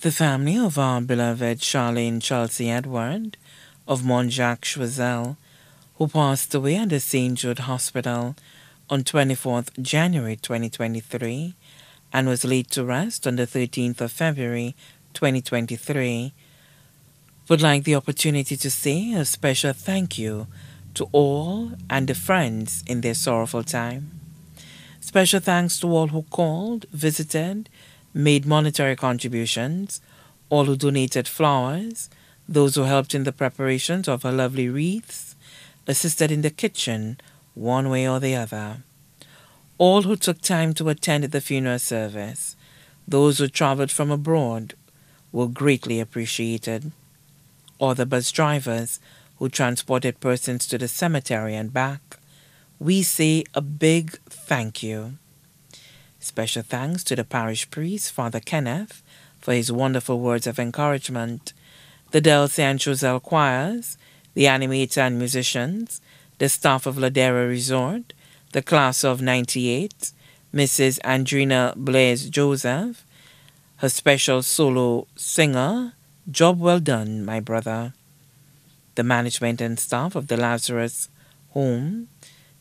The family of our beloved Shaline Chelesy Edward of Mont Jacques Choiseul, who passed away at the St. Jude Hospital on 24th January 2023 and was laid to rest on the 13th of February 2023, would like the opportunity to say a special thank you to all and the friends in their sorrowful time. Special thanks to all who called, visited, made monetary contributions, all who donated flowers, those who helped in the preparations of her lovely wreaths, assisted in the kitchen, one way or the other. All who took time to attend the funeral service, those who traveled from abroad, were greatly appreciated. Or the bus drivers who transported persons to the cemetery and back, we say a big thank you. Special thanks to the parish priest, Father Kenneth, for his wonderful words of encouragement, the Del San Choiseul choirs, the animator and musicians, the staff of Ladera Resort, the class of 98, Mrs. Andrina Blaise Joseph, her special solo singer, job well done, my brother. The management and staff of the Lazarus Home,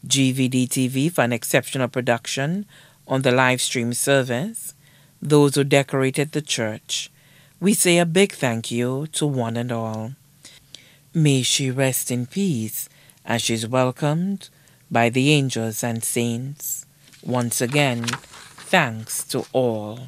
GVD TV for an exceptional production on the live stream service, those who decorated the church. We say a big thank you to one and all. May she rest in peace as she's welcomed by the angels and saints. Once again, thanks to all.